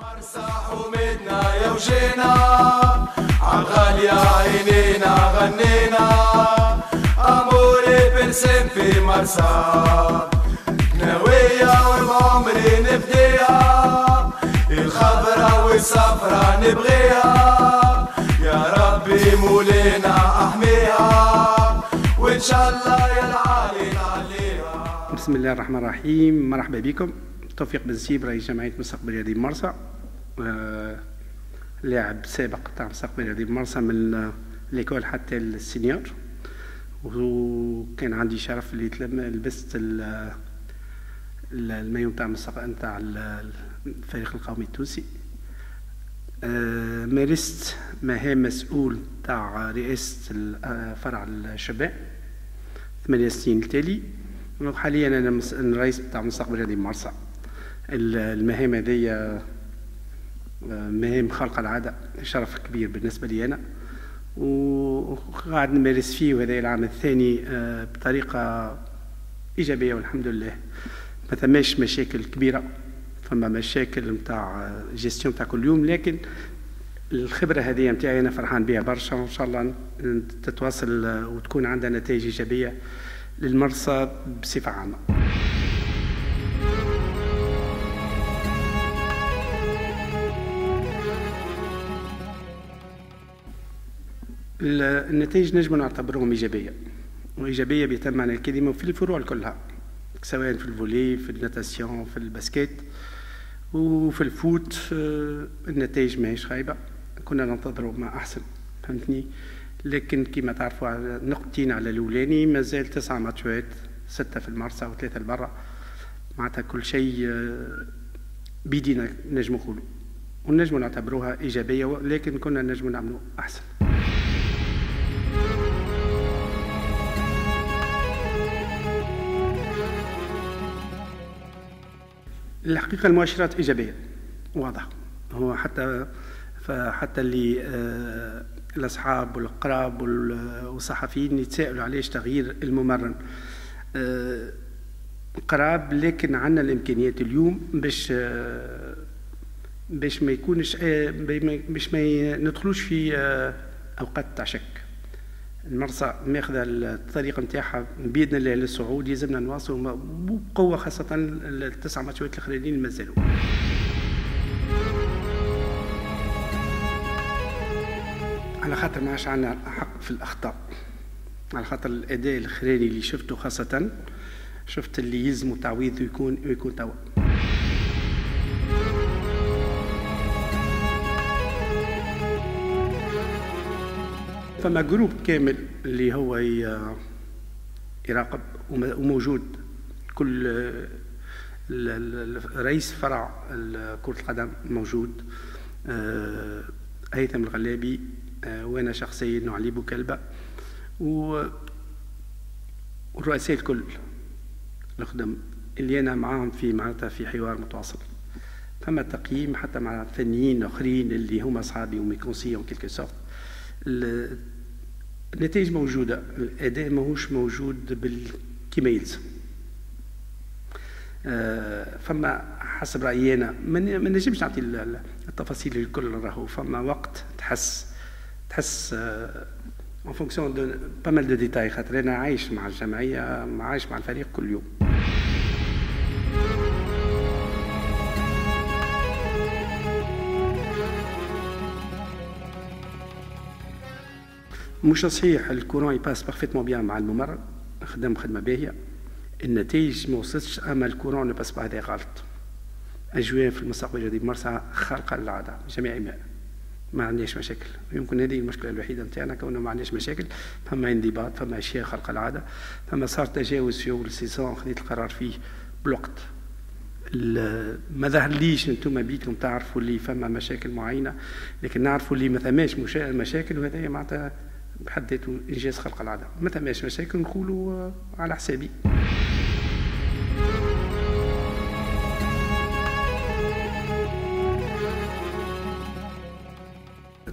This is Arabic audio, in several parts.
مرسى حومتنا يا وجينا عالغالية عينينا غنينا. أموري برسم في مرسى. ناوية وبعمري نفديها الخضرة والصفرة نبغيها. يا ربي مولينا أحميها وإن شاء الله يا العالي نعليها. بسم الله الرحمن الرحيم. مرحبا بكم. توفيق بن سيب رئيس جمعية مستقبل رياضي مرسى. لاعب سابق تاع مستقبل رياضي مرسى من l'école حتى ال seniors. وكان عندي شرف اللي لبست ال- ال- المايو مستقبل نتاع ال- الفريق القومي التونسي. آه، مارست مهام مسؤول تاع رئاسة آه، فرع الشباب. ثمانية سنين التالي وحاليا أنا مس- الرئيس بتاع مستقبل رياضي مرسى. ال- المهام هذه آه، مهام خارقة العادة شرف كبير بالنسبة لي أنا. وقاعد نمارس فيه وهذا العام الثاني آه، بطريقة إيجابية والحمد لله. ما ثماش مشاكل كبيرة فما مشاكل نتاع جيستيون تاع كل يوم. لكن الخبرة هذه نتاعي أنا فرحان بها برشا وإن شاء الله تتواصل آه، وتكون عندها نتائج إيجابية للمرسى بصفة عامة. النتائج نجم نعتبرهم إيجابية. وإيجابية بيتم معنى الكلمة وفي الفروع كلها سواء في ال volley في ال natation في ال basket وفي ال foot آه، النتائج ماهيش خايبة كنا ننتظروا ما أحسن فهمتني؟ لكن كما تعرفوا نقطتين على الأولاني مازال تسعة ماتشات ستة في المرسى وثلاثة لبرا. معناتها كل شيء آه، بيدينا نجم نقولوا ونجم نعتبروها إيجابية لكن كنا نجم نعملوا أحسن. الحقيقة المؤشرات إيجابية واضح. هو حتى فحتى اللي آه، الأصحاب والقراب وال- والصحفيين يتساءلوا علاش تغيير الممرن. آه، قراب لكن عندنا الإمكانيات اليوم باش آه، باش ما يكونش باش ما ندخلوش في أوقات تاع شك. المرسى ماخذه الطريق نتاعها باذن الله للصعود يلزمنا نواصلوا بقوة خاصة التسع ماتشات الأخرانيين اللي مازالوا على خاطر ما عادش عندنا حق في الأخطاء. على خاطر الأداء الأخراني اللي شفته خاصة شفت اللي يلزموا تعويض ويكون ويكون توا. فما جروب كامل اللي هو يراقب وم- وموجود. كل رئيس فرع كرة القدم موجود. آه، هيثم الغلابي. آه، وأنا شخصيا نعلي بوكلبة والرؤساء الكل الخدم اللي أنا معاهم في معناتها في حوار متواصل. فما تقييم حتى مع فنيين آخرين اللي هما أصحابي وميكونسي اون كيلكو سورت النتائج موجودة الأداء ماهوش موجود. كما يلزم آه، فما حسب رأيي أنا ما نجمش نعطي ال- ال- التفاصيل الكل راهو. فما وقت تحس تحس en fonction de pas mal de détails خاطر أنا عايش مع الجمعية عايش مع الفريق كل يوم. مش صحيح ال courant ي passe parfaitement bien مع الممرن خدم خدمة باهية. النتائج ما وصلتش أما ال courant passe pas هذا غلط. أجواء في المستقبل هذه مرسى خارقة للعادة جميع ما. ما عندناش مشاكل. يمكن هذه المشكلة الوحيدة نتاعنا كونه ما عندناش مشاكل. فما انضباط فما أشياء خارقة العاده فما صار تجاوز في أول ال saison خذيت القرار فيه بالوقت ال- ما ظهرليش أنتم بيكم تعرفوا اللي فما مشاكل معينة لكن نعرفوا اللي ما ثماش مشا- مشاكل وهذا معناتها بحد ذاته إنجاز خلق العادة. ما ثماش مشاكل نقولوا آه، على حسابي.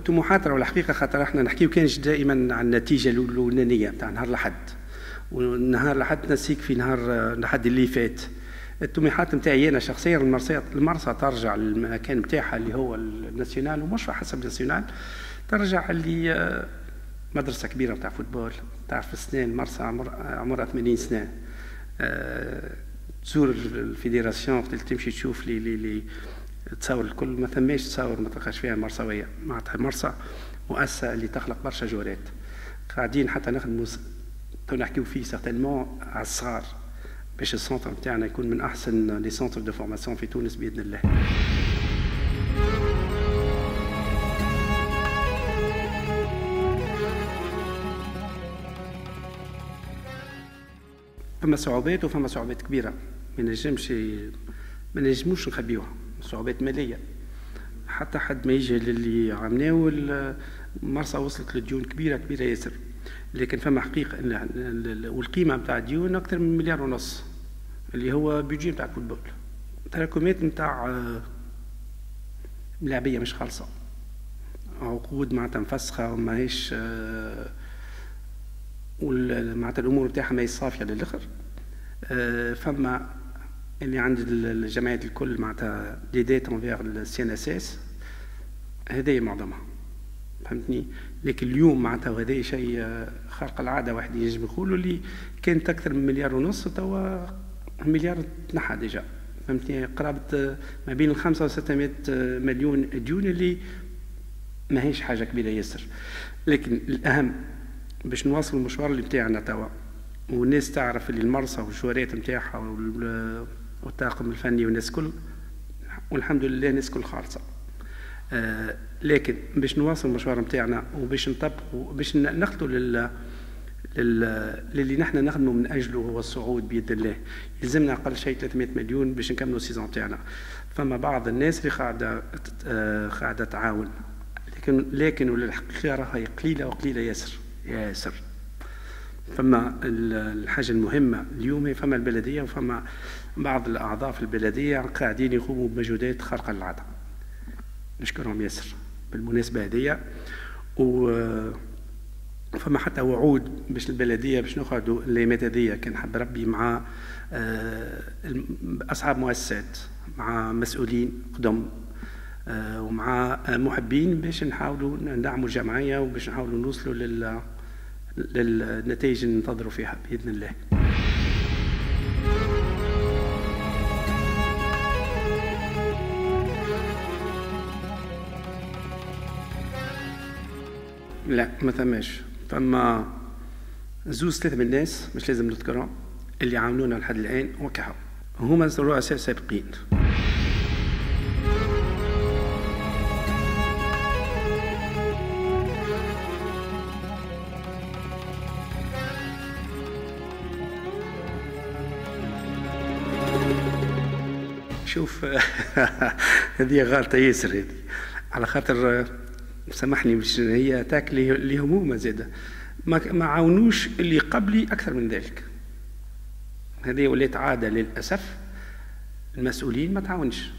طموحات راهو الحقيقة خاطر إحنا نحكيو كانش دائما عن النتيجة الأولانية تاع نهار الأحد. ونهار الأحد نسيك في نهار الأحد اللي فات. الطموحات نتاعي أنا شخصيا المرسى المرسى ترجع للمكان نتاعها اللي هو الناسيونال ومش حسب الناسيونال ترجع اللي آه، مدرسة كبيرة نتاع football. تعرف السنين مرسى عمر عمرها 80 سنة. أه تزور ال fédération تمشي تشوف لي لي لي تصور الكل. ما ثماش تصور ما تلقاش فيها المرسويه معناتها مرسى مؤسسة اللي تخلق برشا جورات قاعدين حتى نخدموا تو نحكيو فيه certainement على الصغار. باش ال centre نتاعنا يكون من أحسن les centres de formation في تونس بإذن الله. فما صعوبات وفما صعوبات كبيرة. ما نجمش ما نجموش نخبيوها. صعوبات مالية. حتى حد ما يجي للي عملناه المرسى وصلت لديون كبيره كبيرة ياسر. لكن فما حقيقة إن والقيمة نتاع الديون أكثر من مليار ونص. اللي هو بيجي نتاع الفوتبول تراكمات نتاع ملاعبية مش خالصة. عقود معناتها مفسخة وماهيش آه، معناتها الأمور نتاعها ما صافية للآخر. آه، فما اللي عند الجمعيات الكل معناتها des dettes envers ال CNSS. هذه معظمها. فهمتني؟ لكن اليوم معناتها وهذا شيء خارق العادة واحد يجب يقولوا اللي كانت أكثر من مليار ونص توا مليار تنحى déjà. فهمتني؟ قرابة ما بين الخمسة و 600 مليون ديون اللي ماهيش حاجة كبيرة ياسر. لكن الأهم باش نواصل المشوار اللي بتاعنا توا. والناس تعرف اللي المرسى والشوارات نتاعها والطاقم الفني والناس كل. والحمد لله الناس كل خالصة. آه لكن باش نواصل المشوار نتاعنا وباش نطبقوا باش نخلطوا لل للي نحن نخدموا من أجله هو الصعود باذن الله. يلزمنا أقل شيء 300 مليون باش نكملوا السيزون تاعنا فما بعض الناس اللي قاعدة آه، قاعدة تعاون. لكن لكن الحقيقة راهي قليلة وقليلة ياسر. ياسر فما الحاجة المهمة اليوم فما البلدية وفما بعض الأعضاء في البلدية قاعدين يقوموا بمجهودات خارقة للعاده نشكرهم ياسر بالمناسبة هذه و فما حتى وعود باش البلدية باش نقعدوا الأيامات هذيا كان حب ربي مع آه، أصحاب مؤسسات مع مسؤولين قدم آه، ومع محبين باش نحاولوا ندعموا الجمعية وباش نحاولوا نوصلوا لل للنتائج اللي ننتظروا فيها بإذن الله. لا ما ثماش فما زوز ثلاثة من الناس مش لازم نذكرهم اللي عاونونا لحد الآن وكحوا هما الرؤساء السابقين. هذه غلطة ياسر هذه. على خاطر سامحني مش هي تاكل لهمومه زادة. ما ما عاونوش اللي قبلي أكثر من ذلك. هذه ولات عادة للأسف. المسؤولين ما تعاونش.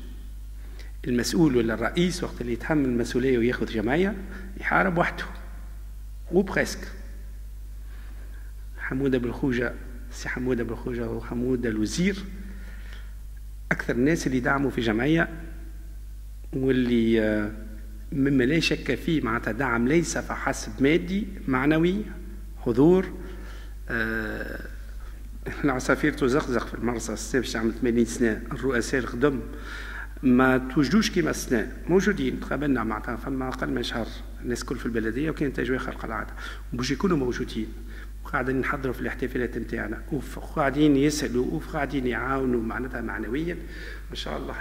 المسؤول ولا الرئيس وقت اللي يتحمل المسؤولية وياخذ جمعية يحارب وحده. و presque حمودة بالخوجة سي حمودة بالخوجة وحمودة الوزير أكثر الناس اللي دعموا في جمعية واللي آه مما لا شك فيه معناتها دعم ليس فحسب مادي معنوي حضور آه العصافير تزقزق في المرصى السابش عام 80 سنة الرؤساء القدم ما توجدوش كيما السنة موجودين تقابلنا معناتها فما أقل من شهر الناس كل في البلدية وكانت أجواء خارقة العادة وباش يكونوا موجودين. وقاعدين نحضروا في الاحتفالات نتاعنا. وقاعدين يسألوا وقاعدين يعاونوا معناتها معنويا. إن شاء الله.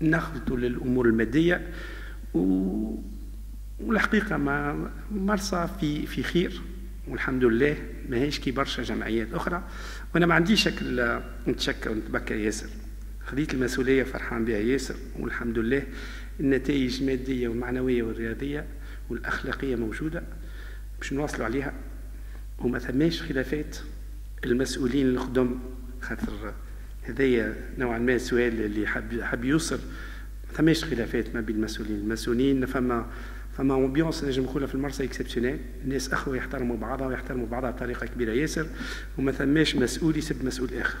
نخلطوا للأمور المادية. و... والحقيقة ما مرسى في في خير. والحمد لله ماهيش كي برشا جمعيات أخرى. وأنا ما عنديش شكل نتشكى ونتبكى ياسر. خديت المسؤولية فرحان بها ياسر. والحمد لله النتائج المادية والمعنوية والرياضية والأخلاقية موجودة. باش نواصلوا عليها. وما ثماش خلافات. المسؤولين الخدم خاطر هذايا نوعا ما السؤال اللي حب حب يوصل. ثماش خلافات ما بين المسؤولين. المسؤولين فما فما ambiance نجم نقولها في المرسى exceptionnelle الناس أخوة يحترموا بعضها ويحترموا بعضها بطريقة كبيرة ياسر وما ثماش مسؤول يسب مسؤول آخر.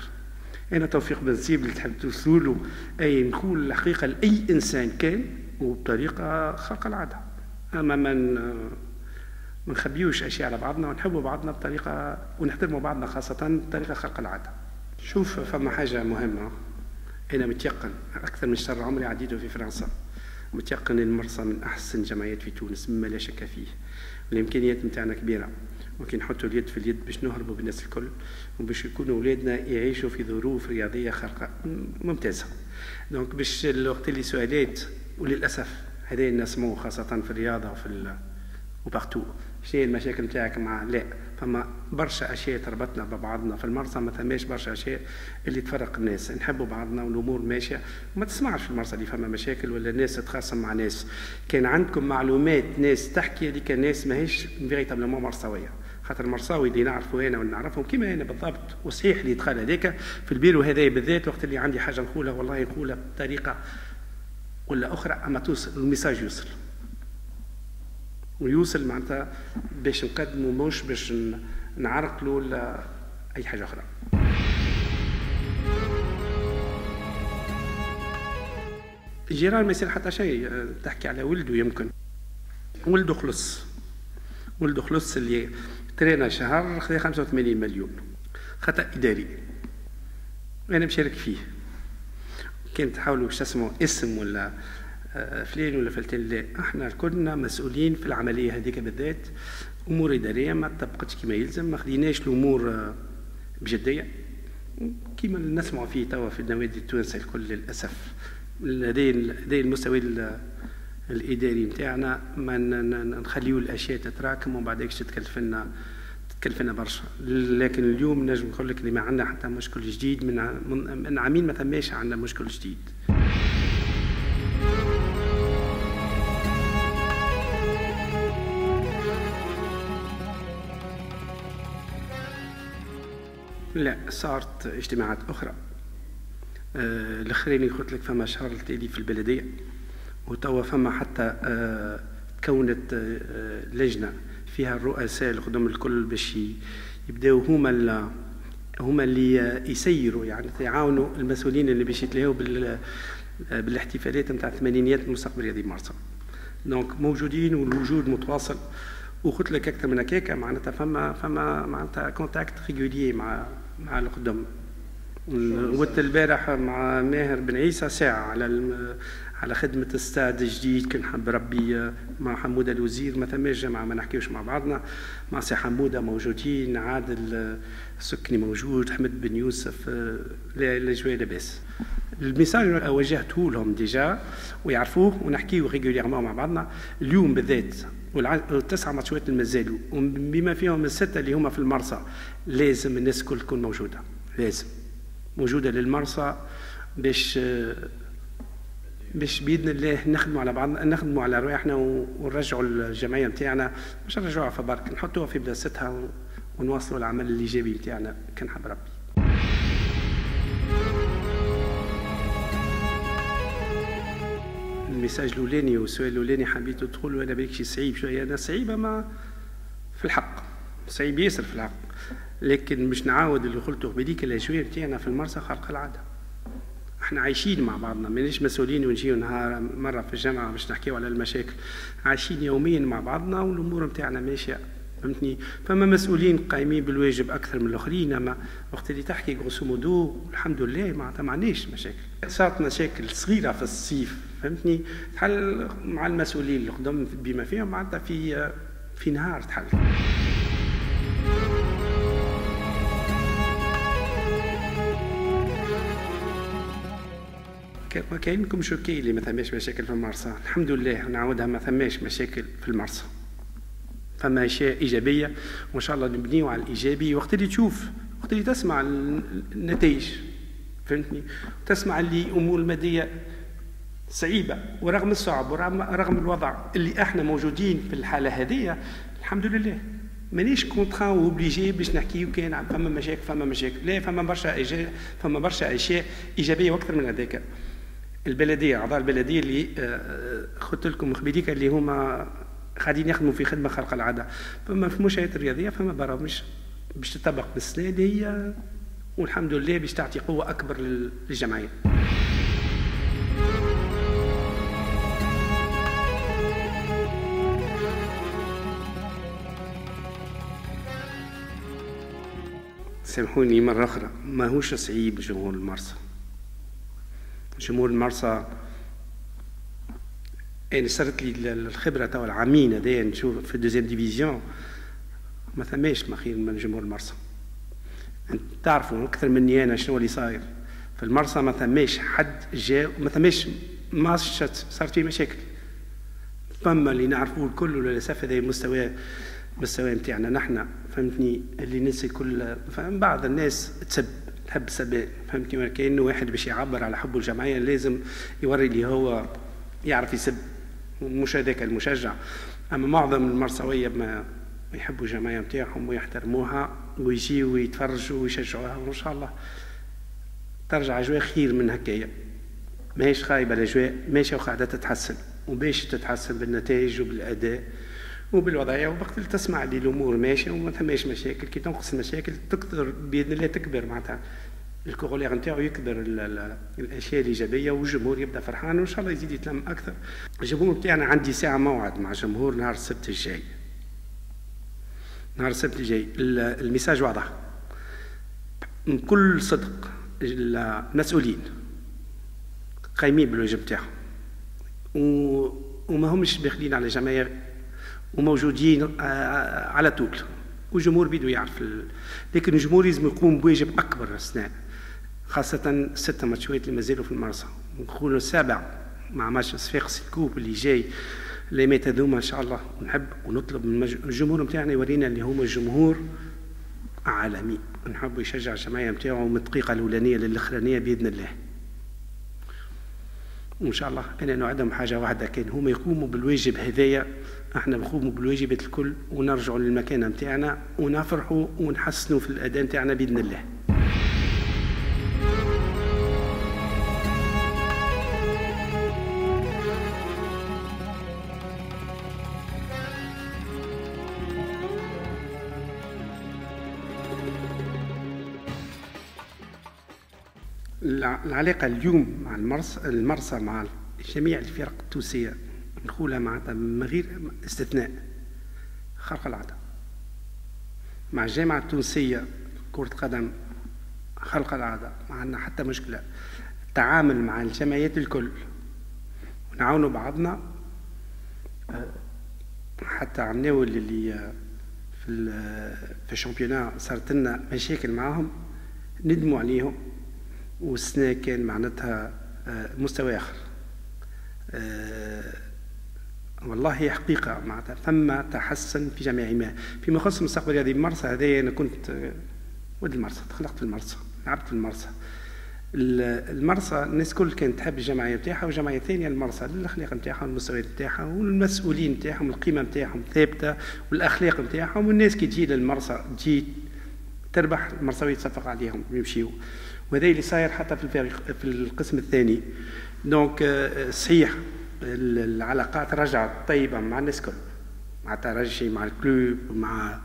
أنا توفيق بن سيب اللي تحب توصلوا أي نقول الحقيقة لأي إنسان كان وبطريقة خارقة العادة. أما من ما نخبيوش أشياء على بعضنا ونحبوا بعضنا بطريقة ونحترموا بعضنا خاصة بطريقه خارقة العادة. شوف فما حاجة مهمة. أنا متيقن أكثر من شهر عمري عديته في فرنسا. متيقن المرسى من أحسن الجمعيات في تونس مما لا شك فيه. الامكانيات نتاعنا كبيرة. ولكن نحطوا اليد في اليد باش نهربوا بالناس الكل وباش يكونوا اولادنا يعيشوا في ظروف رياضية خارقة. ممتازة. donc باش الوقت اللي سؤالات وللأسف هذا نسموه خاصة في الرياضة وفي و partout. شنو المشاكل نتاعك مع لا. فما برشا أشياء تربطنا ببعضنا. في المرسى ما ثماش برشا أشياء اللي تفرق الناس. نحبوا بعضنا والأمور ماشية. وما تسمعش في المرسى اللي فما مشاكل ولا الناس تتخاصم مع ناس. كان عندكم معلومات ناس تحكي هذيك الناس ماهيش véritablement مرساويه خاطر المرساوي اللي نعرفه أنا ونعرفهم كيما أنا بالضبط وصحيح اللي دخل هذاك في البيرو هذا بالذات وقت اللي عندي حاجة نقولها والله نقولها بطريقة ولا أخرى أما توصل الميساج يوصل. ويوصل معناتها باش نقدموا مش باش نعرقلوا ولا أي حاجة أخرى. الجيران ما يصير حتى شيء تحكي على ولده يمكن. ولده خلص. ولده خلص اللي ترينا شهر خذ 85 مليون. خطأ إداري. أنا مشارك فيه. كان تحاولوا باش تسموا اسم ولا آه، فلان ولا فلتان لا إحنا كنا مسؤولين في العملية هذيك بالذات. أمور إدارية ما طبقتش كما يلزم. ما خديناش الأمور آه، بجدية. كما نسمع فيه توا في النوادي التونسية الكل للأسف. هذا المستوى الإداري نتاعنا. ما نخليو الأشياء تتراكم ومن بعد تتكلف لنا تتكلف لنا برشا. لكن اليوم نجم نقول لك اللي ما عندنا حتى مشكل جديد من من عامين ما ثماش عندنا مشكل جديد. لا صارت اجتماعات أخرى. آه الأخرين قلت لك فما شهر التالي في البلدية وتوا فما حتى آه تكونت آه لجنة فيها الرؤساء القدم الكل باش يبداو هما هما اللي يسيروا يعني يعاونوا المسؤولين اللي باش يتلاهوا بالاحتفالات نتاع ثمانينية مستقبل المرسى donc موجودين والوجود متواصل وقلت لك أكثر من هكاك معناتها فما فما معناتها contact régulier مع مع القدم. قلت البارح مع ماهر بن عيسى ساعة على على خدمة استاد جديد كان حب ربي مع حمودة الوزير. ما ثماش جماعة ما نحكيوش مع بعضنا. مع سي حمودة موجودين عادل السكني موجود حمد بن يوسف الأجواء لاباس ال message وجهته لهم déjà ويعرفوه ونحكيه régulièrement مع بعضنا. اليوم بالذات والتسعة ماتشات المازالوا. بما فيهم الستة اللي هما في المرسى. لازم الناس الكل تكون موجودة لازم. موجودة للمرسى باش باش بإذن الله نخدموا على بعضنا نخدموا على رواحنا ونرجعوا الجمعية نتاعنا. مش نرجعوها في برك نحطوها في بلاصتها ونواصلوا العمل الإيجابي نتاعنا. كان حب ربي. الميساج الأولاني والسؤال الأولاني حبيت تدخل وأنا بالك شي صعيب شوية. أنا صعيب اما في الحق. صعيب ياسر في الحق. لكن مش نعاود اللي قلته بديك الاجواء نتاعنا في المرسى خلق العادة. إحنا عايشين مع بعضنا مانيش مسؤولين ونجيو نهار مرة في الجامعة باش نحكيو على المشاكل. عايشين يوميا مع بعضنا والأمور نتاعنا ماشية فهمتني؟ فما مسؤولين قايمين بالواجب أكثر من الآخرين أما وقت اللي تحكي غروسو مودو الحمد لله معناتها ما عندناش مشاكل. صارت مشاكل صغيرة في الصيف فهمتني؟ تحل مع المسؤولين القدام بما فيهم معناتها في في نهار تحل. ما كاين لكم شوكي اللي ما ثماش مشاكل في المرسى. الحمد لله نعاودها ما ثماش مشاكل في المرسى. فما أشياء إيجابية وإن شاء الله نبنيو على الإيجابي وقت اللي تشوف وقت اللي تسمع النتائج. فهمتني؟ تسمع اللي أمور المادية صعيبة ورغم الصعب ورغم رغم الوضع اللي إحنا موجودين في الحالة هذه الحمد لله. مانيش contraint obligé باش نحكيو كان فما مشاكل فما مشاكل. لا فما برشا فما برشا أشياء إيجابية وأكثر من هذاك. البلدية أعضاء البلدية اللي آه، قلت لكم خبيديك اللي هما قاعدين يخدموا في خدمة خارق العادة. فما في المنشات الرياضيه فما برامج باش تطبق بالسنه اللي هي والحمد لله باش تعطي قوة أكبر للجمعية. سامحوني مرة أخرى ما هوش صعيب جمهور المرسى. جمهور المرسى يعني صارت لي الخبرة توا العامين هذايا نشوف في ال deuxième division. ما ثماش ما خير من جمهور المرسى تعرفوا أكثر مني أنا شنو اللي صاير. في المرسى ما ثماش حد جاء ما ثماش ما صارت فيه مشاكل. فما اللي نعرفوه الكل وللأسف هذا مستوى مستوى نتاعنا نحن. فهمتني؟ اللي الناس الكل فهم بعض الناس تسب. تحب السباء فهمتني كأنه واحد باش يعبر على حبه الجمعيه لازم يوري اللي هو يعرف يسب. مش هذاك المشجع. أما معظم المرسوية ما يحبوا الجمعيه نتاعهم ويحترموها ويجيوا ويتفرجوا ويشجعوها وإن شاء الله ترجع أجواء خير من هكايا. ماهيش خايبة الأجواء ماشيه وقاعده تتحسن. وباش تتحسن بالنتائج وبالأداء. وبالوضعية اللي تسمع اللي الأمور ماشية وما ثماش مشاكل. كي تنقص المشاكل تكثر بإذن الله تكبر. معناتها الكورولير نتاعو يكبر الأشياء الإيجابية والجمهور يبدأ فرحان وإن شاء الله يزيد يتلم أكثر. الجمهور نتاعنا عندي ساعة موعد مع جمهور نهار السبت الجاي. نهار السبت الجاي. الميساج واضح. بكل صدق المسؤولين قايمين بالواجب تاعهم وما همش داخلين على جماهير وموجودين آه، آه، على طول. والجمهور بيدو يعرف لكن الجمهور لازم يقوم بواجب أكبر أثناء خاصة ستة ماتشات اللي مازالوا في المرسى. نكونوا السابع مع ماتش صفاقس الكوب اللي جاي مات هذوما إن شاء الله نحب ونطلب من الجمهور نتاعنا يورينا اللي هما جمهور عالمي. نحب يشجع الجمعيه نتاعو من الدقيقة الأولانية للأخرانية بإذن الله. وإن شاء الله أنا نوعدهم حاجة واحدة كان هما يقوموا بالواجب هذايا إحنا نقوموا بالواجبات الكل ونرجعوا للمكان نتاعنا ونفرحوا ونحسنوا في الأداء نتاعنا بإذن الله. العلاقة اليوم مع المرسى, مع جميع الفرق التونسية نقولها معناتها من غير استثناء خرق العادة مع الجامعة التونسية كرة قدم خلق العادة ما عندنا حتى مشكلة. التعامل مع الجمعيات الكل ونعاونوا بعضنا حتى عمناول اللي في في الشامبيونا صارت لنا مشاكل معاهم ندموا عليهم والسنة كان معناتها آه، مستوى آخر. آه، والله هي حقيقة معناتها. ثم تحسن في جميع ما. فيما يخص المستقبل هذه المرسى هذه أنا كنت ولد المرسى تخلقت في المرسى لعبت في المرسى المرسى الناس كل كانت تحب الجمعية نتاعها والجمعية الثانية المرسى الأخلاق نتاعها والمستويات نتاعها والمسؤولين نتاعهم القيمة نتاعهم ثابتة والأخلاق نتاعهم والناس كي تجي للمرسى تجي تربح المرساويه تصفق عليهم يمشيوا وهذا اللي صاير حتى في في القسم الثاني. donc آه، صحيح. العلاقات رجعت طيبة مع الناس الكل مع ترجي مع ال Club مع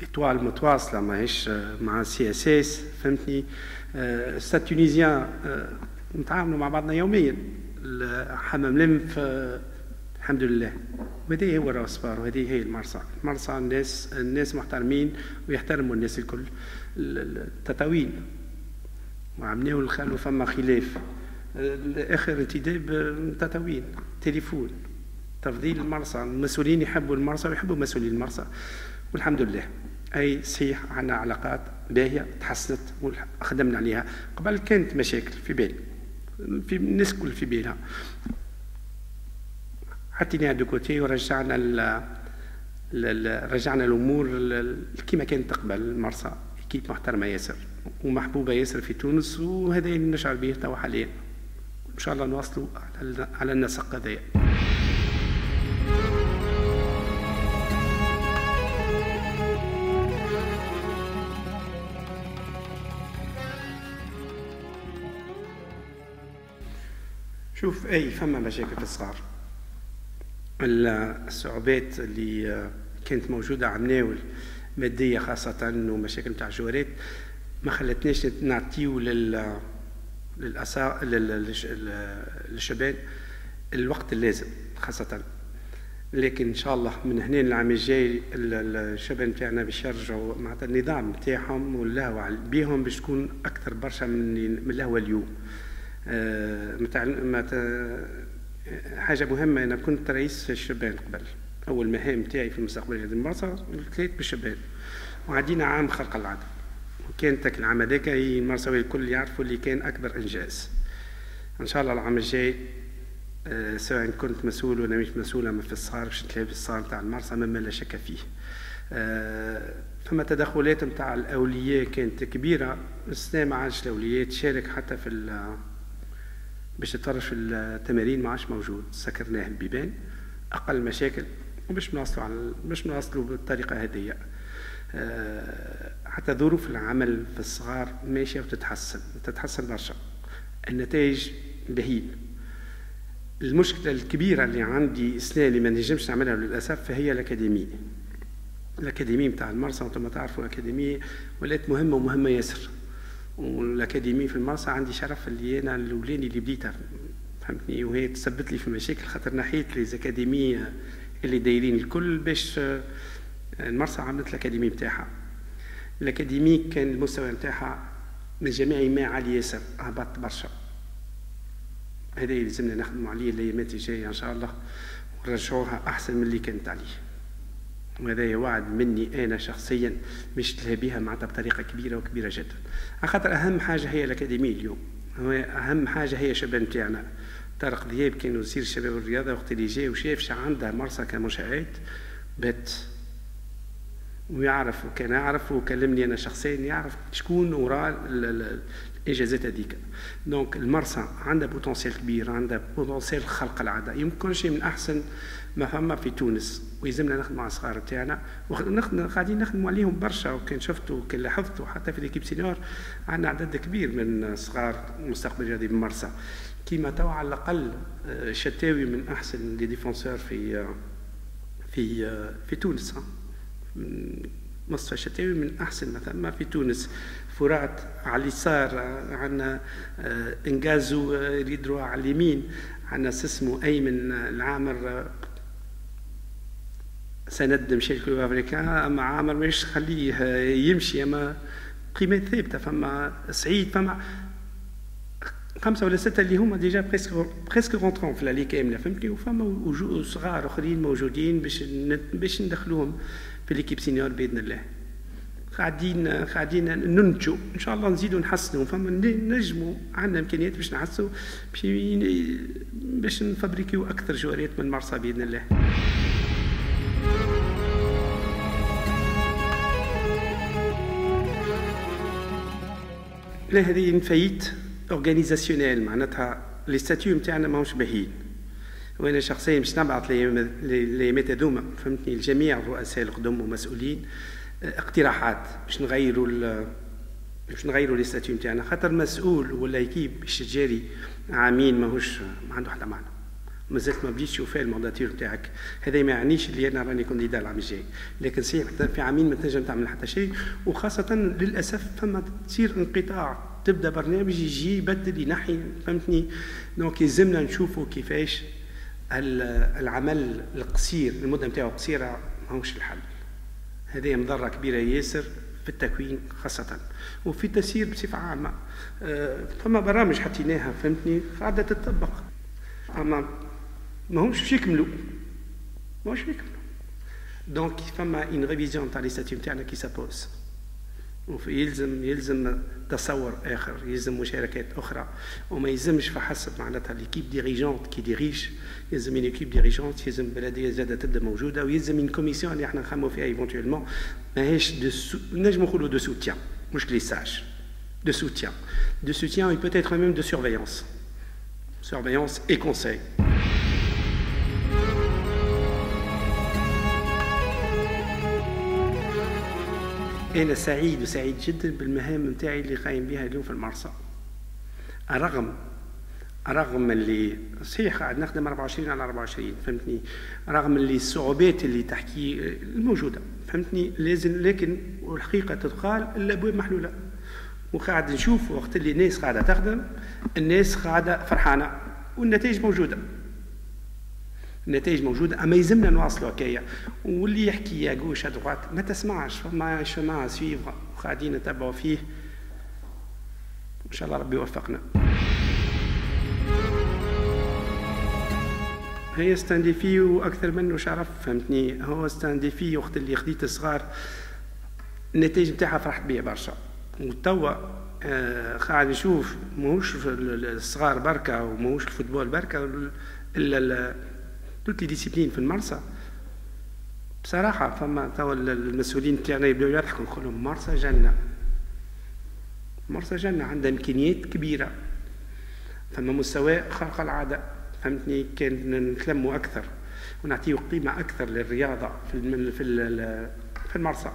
l'Étoile متواصلة ماهيش آه، مع CSS فهمتني؟ ستاد آه، Tunisien نتعاملوا مع بعضنا يوميا. حمام لمف الحمد لله. وهذه هو ال sport وهذه هي المرسى. المرسى الناس الناس محترمين ويحترموا الناس الكل. التطاوين. وعملناه الخال فما خلاف. آخر انتداب تطاوين تليفون تفضيل المرسى. المسؤولين يحبوا المرسى ويحبوا مسؤولين المرسى. والحمد لله. أي صحيح عندنا علاقات باهية تحسنت وخدمنا عليها. قبل كانت مشاكل في بالي في الناس كل في بالها. حطيناها de côté ورجعنا رجعنا الأمور كما كانت قبل. المرسى كيف محترمة ياسر ومحبوبة ياسر في تونس وهذا اللي نشعر به توا حاليا. إن شاء الله نواصلوا على النسق هذايا. شوف أي فما مشاكل في الصغار الصعوبات اللي كانت موجودة على الناول مادية خاصة ومشاكل نتاع الجوارات ما خلتناش نعطيو لل للأسا... للشباب الوقت اللازم خاصة. لكن إن شاء الله من هنا العام الجاي الشباب نتاعنا باش يرجعوا معناتها النظام نتاعهم واللهوة بيهم باش تكون أكثر برشا من من الهوى اليوم. آه حاجة مهمة أنا كنت رئيس الشبان قبل. أول مهام تاعي في المستقبل هذه المرسى التقيت بالشبان. وعدينا عام خلق العادة. وكانت العام هذاك المرساوي الكل يعرفوا اللي كان أكبر إنجاز. إن شاء الله العام الجاي آه، سواء كنت مسؤول ولا مش مسؤول أما في الصغار باش نتلاقي في الصغار نتاع المرسى مما لا شك فيه. آه، فما تدخلات نتاع الأولياء كانت كبيرة. السنة ما عادش الأولياء تشارك حتى في باش تتفرج في التمارين ما عادش موجود. سكرناه البيبان أقل مشاكل وباش نوصلوا على باش نوصلوا بالطريقة هذه. حتى ظروف العمل في الصغار ماشية وتتحسن. تتحسن برشا. النتائج بهيل المشكلة الكبيرة اللي عندي السنة اللي ما نجمش نعملها للأسف فهي الأكاديمية. الأكاديمية نتاع المرسى وأنتم تعرفوا الأكاديمية ولات مهمة ومهمه ياسر. والأكاديمية في المرسى عندي شرف اللي أنا الأولاني اللي بديتها. فهمتني؟ وهي تسبت لي في مشاكل خاطر نحيت لي اللي دايرين الكل باش المرسى عملت الأكاديمية نتاعها الأكاديمية كان المستوى نتاعها من جميع ما عالي ياسر هبط برشا. هذا يلزمنا نخدموا عليه الايامات الجاية إن شاء الله ونرجعوها أحسن من اللي كانت عليه. وهذا وعد مني أنا شخصيا مش بها معناتها بطريقة كبيرة وكبيرة جدا. على خاطر أهم حاجة هي الأكاديمية اليوم. هو أهم حاجة هي الشباب نتاعنا طارق دياب كان وزير الشباب والرياضة وقت اللي جاي وشاف عندها مرسى كمنشآت بات ويعرف وكان يعرف وكلمني أنا شخصيا يعرف شكون وراء الاجازات هذيك. donc المرسى عندها potentiel كبير عندها potentiel خارق العادة. يمكن شيء من أحسن ما فما في تونس. ويلزمنا نخدموا على الصغار تاعنا قاعدين نخدموا عليهم برشا. وكان شفتوا وكان لاحظتوا حتى في l'équipe senior عندنا عدد كبير من صغار مستقبل المرسى كيما توا على الأقل آه، شتاوي من أحسن les défenseurs في آه، في آه، في تونس مصطفى الشتاوي من مثلا. ما في تونس. فرات على اليسار عندنا آه، إنجازو ريدرو على اليمين. عندنا اسمه؟ أيمن العامر. سند مشي افريكان أما عامر مش خليه يمشي. أما قيمات ثابتة فما سعيد فما خمسة ولا ستة اللي هما ديجا بريسك بريسك رونترون في لالي كاملة فهمتني؟ وفما صغار آخرين موجودين باش باش ندخلوهم. في l'équipe senior بإذن الله. قاعدين قاعدين ننتجوا إن شاء الله نزيدوا نحسنوا فما نجموا عندنا إمكانيات باش نحسنوا باش باش نفبريكيو أكثر جواريات من مرسى بإذن الله. لا هذه une faille organisationnelle. معناتها les statuts نتاعنا ماهوش باهيين. وأنا شخصيا باش نبعث الايامات هذوما فهمتني؟ الجميع الرؤساء القدم ومسؤولين اقتراحات باش نغيروا باش نغيروا les statuts نتاعنا. خاطر المسؤول ولا équipe الشجاري عامين ماهوش ما عنده حتى معنى. مازلت ما بديتش وفى ال mandat نتاعك. هذا ما يعنيش اللي أنا راني candidat العام الجاي. لكن صحيح في عامين ما تنجم تعمل حتى شيء. وخاصة للأسف فما تصير انقطاع. تبدأ برنامج يجي يبدل ينحي فهمتني؟ donc يلزمنا نشوفوا كيفاش العمل القصير المدة نتاعو قصيرة ماهوش الحل. هذه مضرة كبيرة ياسر في التكوين خاصة. وفي التسيير بصفة عامة. آه، فما برامج حطيناها فهمتني؟ قاعدة تطبق أما ما همش باش يكملوا. ما همش يكملوا. donc فما une révision تاع les statuts نتاعنا qui s'impose يلزم يلزم تصور آخر يلزم مشاركات أخرى. وما يلزمش فحسب معناتها l'équipe dirigeante qui dirige يلزم équipe dirigeante يلزم بلدية زادة تبدأ موجودة ويلزم une commission اللي إحنا نخمموا فيها éventuellement ماهيش de نجم نقولوا de soutien مش كليساج de soutien, de soutien et peut-être même de surveillance. Surveillance et conseil. أنا سعيد وسعيد جدا بالمهام نتاعي اللي قايم بها اليوم في المرصى رغم رغم اللي صحيح قاعد نخدم 24 على 24 فهمتني؟ رغم اللي الصعوبات اللي تحكي الموجودة فهمتني؟ لازم لكن والحقيقة تقال الابواب محلولة. وقاعد نشوف وقت اللي الناس قاعدة تخدم الناس قاعدة فرحانة والنتائج موجودة. النتائج موجودة أما يلزمنا نواصلوا هكايا. واللي يحكي à gauche à droite ما تسمعش فما شما سيفغ وقاعدين نتبعوا فيه. إن شاء الله ربي يوفقنا. هي c'est un défi وأكثر منه شرف فهمتني؟ هو c'est un défi وقت اللي خديت الصغار النتائج نتاعها فرحت بيا برشا. وتوا آه قاعد نشوف ماهوش الصغار بركة وماهوش الفوتبول بركة الا toutes les disciplines في المرسى بصراحة فما توا المسؤولين تاعنا يبداو يضحكوا نقول لهم مرسى جنة مرسى جنة عندها إمكانيات كبيرة. فما مستوى خارق العادة. فهمتني؟ كان نتلموا أكثر. ونعطيو قيمة أكثر للرياضة في في في المرسى.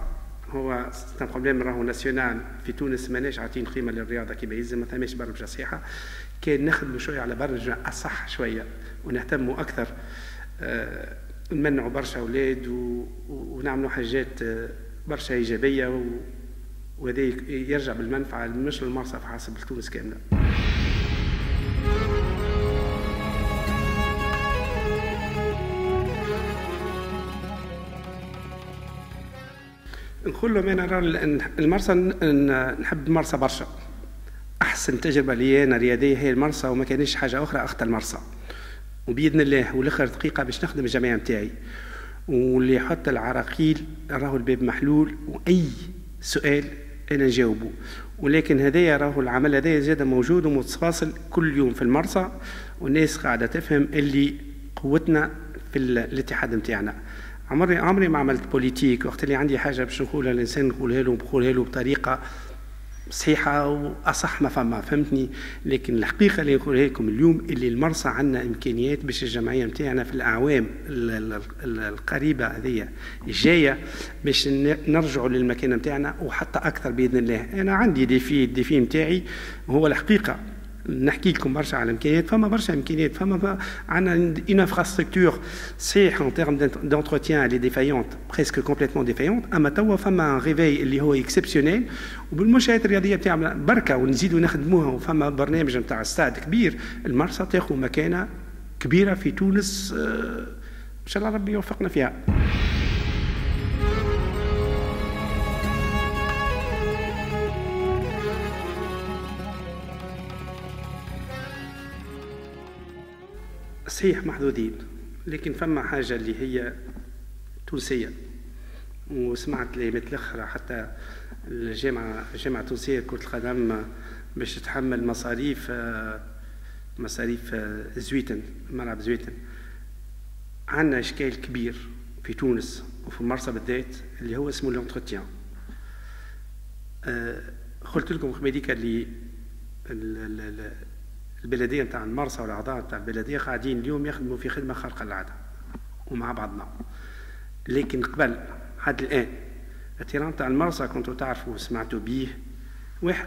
هو c'est un problème راهو national. في تونس ماناش عاطين قيمة للرياضة كيما يلزم ما ثماش برمجة صحيحة. كان نخدموا شوية على برمجة أصح شوية. ونهتموا أكثر. آه، نمنعوا برشا أولاد ونعملوا حاجات آه، برشا إيجابية وهذا يرجع بالمنفعة مش للمرسى حسب تونس كاملة. نقول لهم أنا المرسى نحب المرسى برشا. أحسن تجربة لي أنا رياضية هي المرسى وما كانش حاجة أخرى اخت المرسى وباذن الله والآخر دقيقة باش نخدم الجمعية نتاعي واللي يحط العراقيل راهو الباب محلول وأي سؤال أنا نجاوبه. ولكن هذايا راهو العمل هذايا زاد موجود ومتواصل كل يوم في المرصى والناس قاعدة تفهم اللي قوتنا في الاتحاد نتاعنا عمري عمري ما عملت politique وقت اللي عندي حاجة باش نقولها للانسان نقولها له نقولها له بطريقة صحيحة وأصح ما فما فهمتني؟ لكن الحقيقة اللي نقولها لكم اليوم اللي المرسى عندنا إمكانيات باش الجمعية نتاعنا في الأعوام القريبة هذه الجاية باش نرجعوا للمكان نتاعنا وحتى أكثر بإذن الله. أنا عندي défi ال défi نتاعي هو الحقيقة نحكي لكم برشا على الامكانيات فما برشا إمكانيات. فما عندنا une infrastructure صحيح en termes d'entretien elle est défaillante presque complètement défaillante اما توا فما réveil اللي هو exceptionnel وبالمنشات الرياضية تاعنا بركة. ونزيدوا نخدموها. وفما برنامج نتاع استاد كبير. المرسى تاخذ مكانة كبيرة في تونس آه، إن شاء الله ربي يوفقنا فيها. صحيح محدودين لكن فما حاجة اللي هي تونسية. وسمعت الأيامات الأخرى حتى الجامعة الجامعة التونسية كرة القدم باش تتحمل مصاريف مصاريف زويتن ملعب زويتن. عندنا إشكال كبير في تونس وفي المرسى بالذات اللي هو اسمه l'entretien أه قلت لكم قبيليك اللي البلدية نتاع المرسى والأعضاء نتاع البلدية قاعدين اليوم يخدموا في خدمة خارقه للعاده ومع بعضنا. لكن قبل حد الآن ال terrain نتاع المرسى كنتوا تعرفوا وسمعتوا به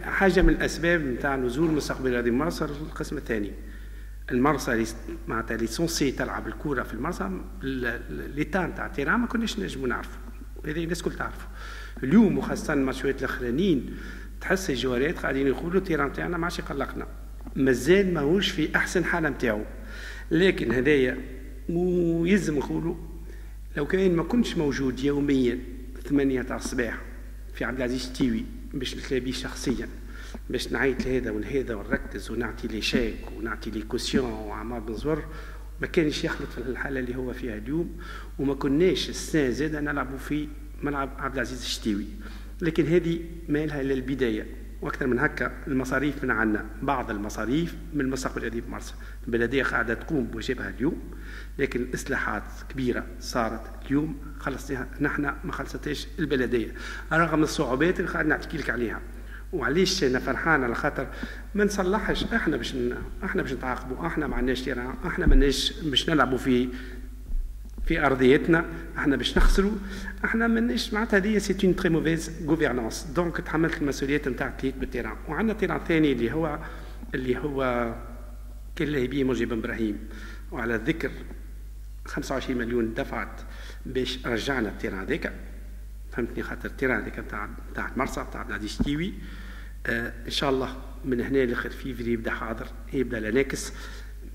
حاجة من الأسباب نتاع نزول مستقبل هذه المرسى القسم الثاني. المرسى معناتها اللي censée تلعب الكورة في المرسى l'état نتاع ال terrain ما كناش نجموا نعرفوا هذه الناس الكل تعرفوا اليوم وخاصة الماتشات الاخرانيين تحس الجوارات قاعدين يقولوا ال terrain تاعنا ما عادش يقلقنا. مازال ماهوش في أحسن حالة نتاعو لكن هدايا ويلزم نقولوا لو كان ما كنتش موجود يوميا ثمانية تاع الصباح في عبد العزيز تيوي باش نتلاقي شخصيا باش نعيط لهذا ولهذا ونركز ونعطي les chèques ونعطي les cautions وعمار بن زور ما كانش يخلط في الحالة اللي هو فيها اليوم وما كناش السنة زاده نلعبوا في ملعب عبد العزيز الشتيوي. لكن هذه مالها للبدايه وأكثر من هكا المصاريف من عندنا بعض المصاريف من المستقبل القريب مرسى البلدية قاعدة تقوم بواجبها اليوم لكن إصلاحات كبيرة صارت اليوم. خلصتها نحن ما خلصتهاش البلدية. رغم الصعوبات اللي قاعد نحكي لك عليها. وعليش أنا فرحان على خاطر ما نصلحش. إحنا باش إحنا باش نتعاقبوا. إحنا ما عندناش إحنا ما باش نلعبوا في في أرضيتنا. إحنا باش نخسروا إحنا مانيش معناتها هذه c'est une très mauvaise gouvernance donc تحملت المسؤوليات نتاع تليت بال terrain. وعندنا terrain ثاني اللي هو اللي هو كان لاعبيه مجيب إبراهيم. وعلى ذكر 25 مليون دفعت باش رجعنا ال terrain هذاك فهمتني خاطر ال terrain هذاك نتاع نتاع المرسى نتاع عبد العزيز تيوي. آه إن شاء الله من هنا لخير فيفري يبدأ حاضر يبدأ l'annexe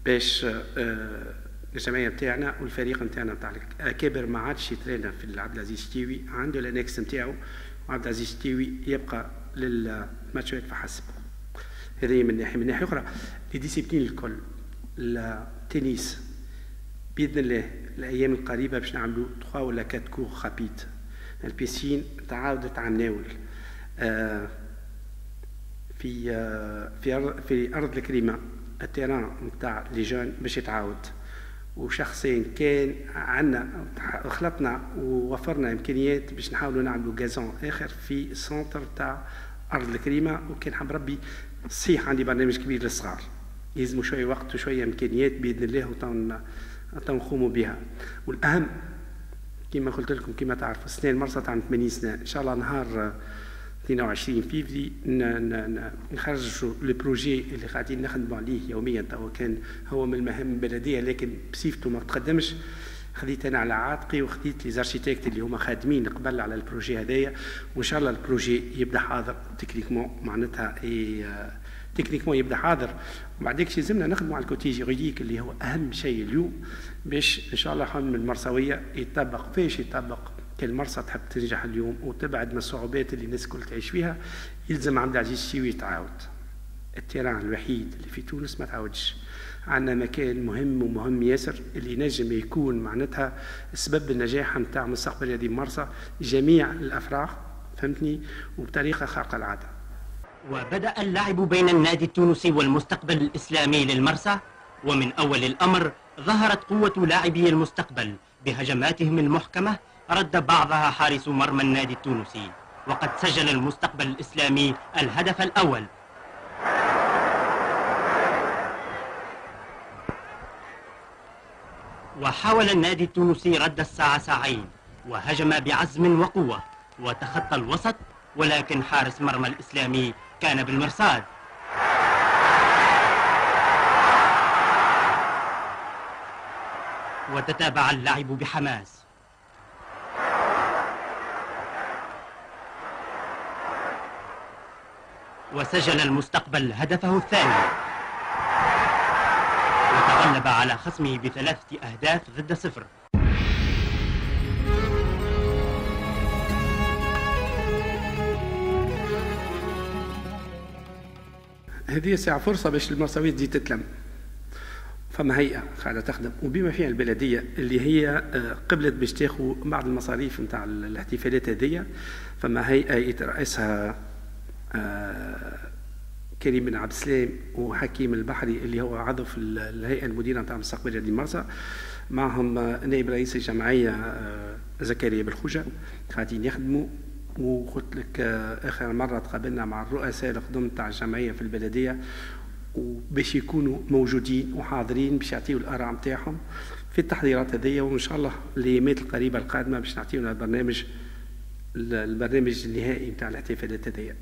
باش آه الجمعية نتاعنا والفريق نتاعنا نتاع اكابر ما عادش يترينا في عبد العزيز الشتيوي. عنده l'annexe نتاعو وعبد العزيز الشتيوي يبقى للماتشات فحسب هذه من ناحية من ناحية أخرى les disciplines الكل التنس بإذن الله الأيام القريبة باش نعملوا 3 ولا 4 courts خابيت ال piscine تعاودت على الناول آه في آه في في أرض الكريمة ال terrain نتاع les jeunes باش يتعاود. وشخصيا كان عندنا خلطنا ووفرنا إمكانيات باش نحاولوا نعملوا gazon آخر في centre تاع أرض الكريمة وكان حب ربي صحيح عندي برنامج كبير للصغار. يلزموا شوية وقت وشوية إمكانيات بإذن الله وتنقوموا بها. والأهم كما قلت لكم كما تعرفوا السنة المرسى عندها 80 سنة. إن شاء الله نهار 22 فيفري نخرجوا ال projet اللي قاعدين نخدموا عليه يوميا توا كان هو من المهام البلدية لكن بصيفته ما تقدمش. خذيت أنا على عاتقي وخذيت les architectes اللي هما خادمين قبل على ال projet هذايا. وإن شاء الله ال projet يبدأ حاضر techniquement معناتها اي techniquement يبدأ حاضر. وبعدك لازمنا نخدموا على ال côté juridique اللي هو أهم شيء اليوم باش إن شاء الله حلم المرسويه يطبق فيش يطبق كالمرسى تحب تنجح اليوم وتبعد من الصعوبات اللي الناس الكل تعيش فيها يلزم عبد العزيز الشتيوي يتعاود ال terrain الوحيد اللي في تونس ما تعاودش. عندنا مكان مهم ومهم ياسر اللي نجم يكون معناتها سبب النجاح نتاع مستقبل هذه المرسى جميع الأفراح فهمتني؟ وبطريقة خارقة العادة. وبدأ اللعب بين النادي التونسي والمستقبل الإسلامي للمرسى ومن أول الأمر ظهرت قوة لاعبي المستقبل بهجماتهم المحكمة رد بعضها حارس مرمى النادي التونسي وقد سجل المستقبل الإسلامي الهدف الأول. وحاول النادي التونسي رد الساعة ساعين وهجم بعزم وقوة وتخطى الوسط ولكن حارس مرمى الإسلامي كان بالمرصاد. وتتابع اللعب بحماس. وسجل المستقبل هدفه الثاني. وتغلب على خصمه بثلاثة أهداف ضد صفر. هذه ساعة فرصة باش المرسوية تزيد تتلم. فما هيئة قاعدة تخدم. وبما فيها البلدية اللي هي آه، قبلت باش تاخذ بعض المصاريف نتاع الاحتفالات هذية فما هيئة يترأسها كريم بن عبد السلام وحكيم البحري اللي هو عضو في الهيئة المديرة نتاع مستقبل هذه المرسى معهم نائب رئيس الجمعية آه، زكريا بالخوجة. قاعدين يخدموا. وقلت لك آه، آخر مرة تقابلنا مع الرؤساء الخدم تاع الجمعية في البلدية. وباش يكونوا موجودين وحاضرين باش يعطيوا الآراء نتاعهم في التحضيرات هذيا. وإن شاء الله الأيامات القريبة القادمة باش نعطيونا البرنامج البرنامج النهائي نتاع الاحتفالات هذيا.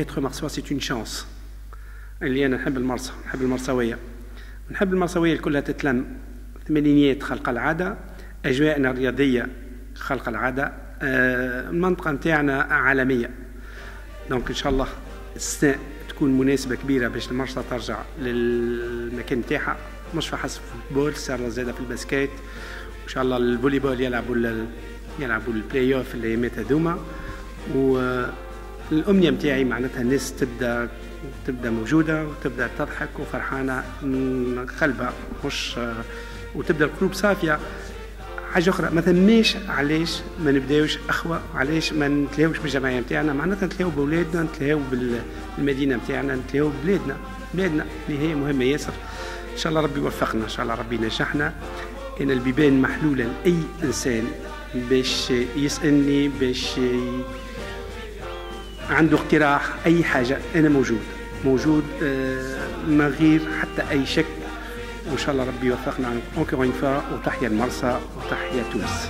Être مرسوى c'est une chance اللي أنا نحب المرسى نحب المرسويه نحب المرسويه كلها تتلم ثمانينيات خارق العاده اجواءنا الرياضيه خارق العاده المنطقة نتاعنا عالميه donc ان شاء الله السنة تكون مناسبه كبيره باش المرسى ترجع للمكان نتاعها مش فحسب في الفوتبول صار زاده في الباسكيت ان شاء الله الفولي بول يلعبوا يلعبوا البلاي أوف الايامات هذوما و الأمنية متاعي معناتها الناس تبدا تبدأ موجودة وتبدأ تضحك وفرحانة من قلبها مش وتبدأ القلوب صافية. حاجة أخرى ما ثماش علاش ما نبداوش أخوة علاش ما نتلاهوش بالجمعية نتاعنا معناتها نتلاهو بأولادنا نتلاهو بالمدينة نتاعنا نتلاهو ببلادنا. بلادنا اللي هي مهمة ياسر. إن شاء الله ربي يوفقنا إن شاء الله ربي ينجحنا. إن البيبان محلولة لأي إنسان باش يسألني باش عنده اقتراح أي حاجة. أنا موجود. موجود آه، ما غير حتى أي شك. وإن شاء الله ربي يوفقنا. encore une fois وتحيا المرسى وتحيا تونس.